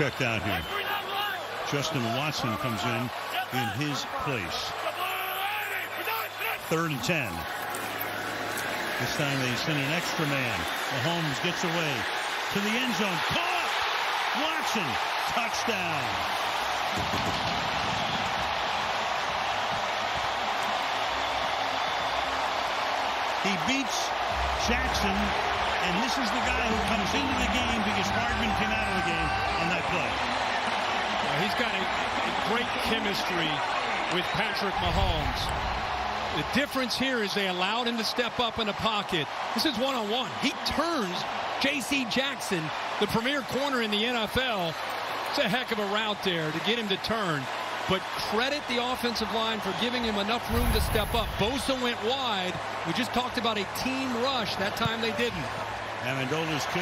checked out here. Justin Watson comes in in his place. Third and ten. This time they send an extra man. Mahomes gets away to the end zone. Caught! Watson, touchdown. He beats Jackson, and this is the guy who comes into the game because Hardman came out of the game on that play. Well, he's got a, a great chemistry with Patrick Mahomes. The difference here is they allowed him to step up in the pocket. This is one-on-one. -on -one. He turns J.C. Jackson, the premier corner in the NFL. It's a heck of a route there to get him to turn. But credit the offensive line for giving him enough room to step up. Bosa went wide. We just talked about a team rush. That time they didn't. Amendola's kick.